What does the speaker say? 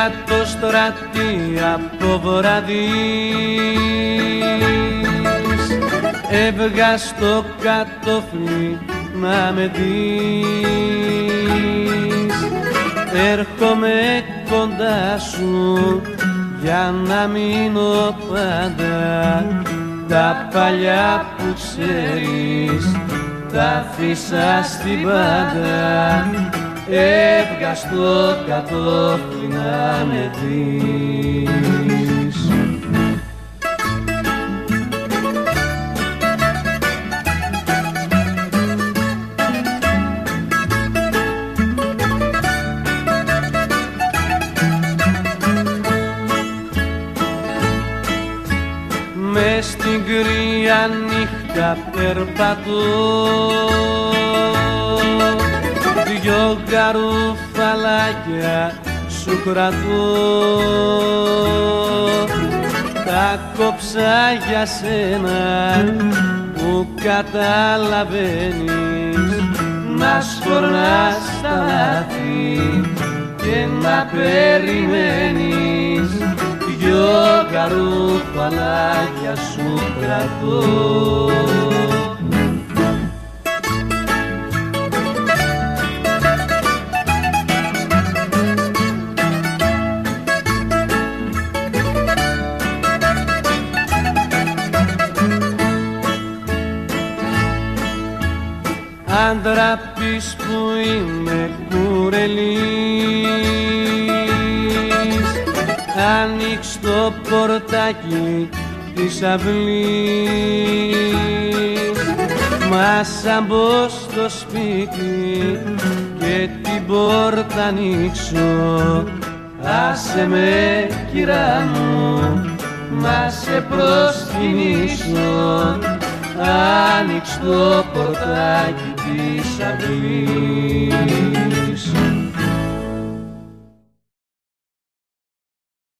πήρα το στράτη από βραδείς Έβγα στο κατόφλι να με δεις. Έρχομαι κοντά σου για να μείνω πάντα. Τα παλιά που ξέρεις τα αφήσα στην πάντα έβγα στο κατόφλι να με δεις. Μες στην κρύα νύχτα περπατώ δυο γαρουφαλάκια σου κρατώ. Τα κόψα για σένα που καταλαβαίνεις. Να σκορνάς τα λάθη και να περιμένεις. Δυο γαρουφαλάκια σου κρατώ άντρα πεις που είμαι κουρελής. Άνοιξ το πορτάκι της αυλής. Μας σαν μπω στο σπίτι και την πόρτα ανοίξω. Άσε με κυρά μου, μα σε προσκυνήσω Άνοιξ το πορτάκι της αυλής